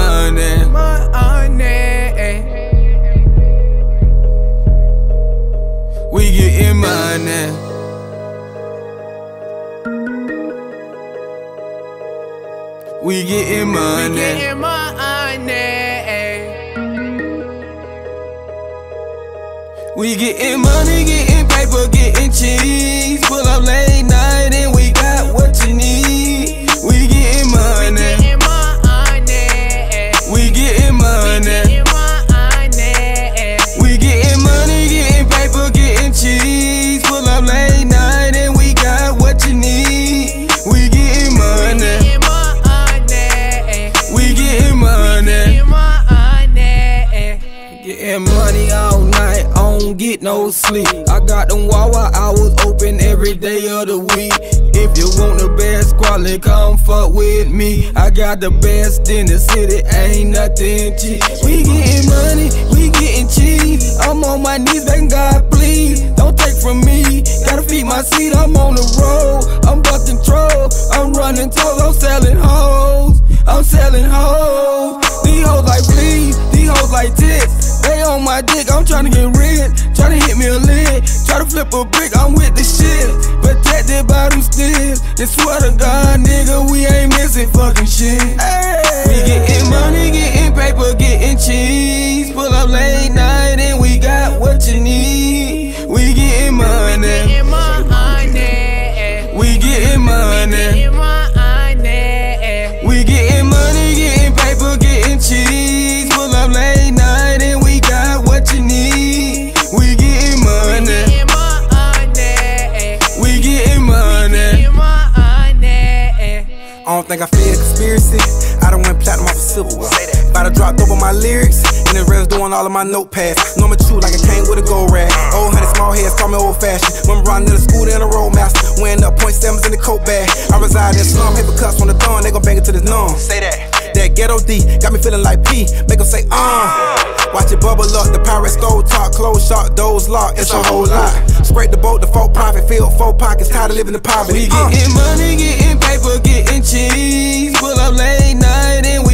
money. money. We getting money. We getting money. We getting money. We getting money, getting get no sleep. I got them Wawa hours open every day of the week. If you want the best quality, come fuck with me. I got the best in the city, ain't nothing cheap. We getting money, we getting cheese. I'm on my knees, begging God, please. Don't take from me. Gotta feed my seed, I'm on the road. I'm busting troll, I'm running toes, I'm selling hoes. I'm selling hoes. Hoes like tits. They on my dick, I'm tryna get rich. Tryna hit me a lid, try to flip a brick, I'm with the shit. Protected by them sticks. And swear to God, nigga, think I fear conspiracy. I done went platinum off a civil war. About to drop on my lyrics, and the rest doing all of my notepads. Me true like a cane with a gold rag. Old honey, small heads, call me old fashioned. Remember riding to the school in a roadmaster, wearing up point sevens in the coat bag. I reside in slum, paper cuts on the thumb, they gon' bang it to the numb. Say that. That ghetto D got me feeling like P. Make 'em say, uh. Watch it bubble up, the pirate stole talk, close shot, doors locked, it's a whole lot. Scrape the boat, the folk profit, field four pockets, tired of living in poverty. We Uh. money, getting paper, getting cheese. Pull up late night and we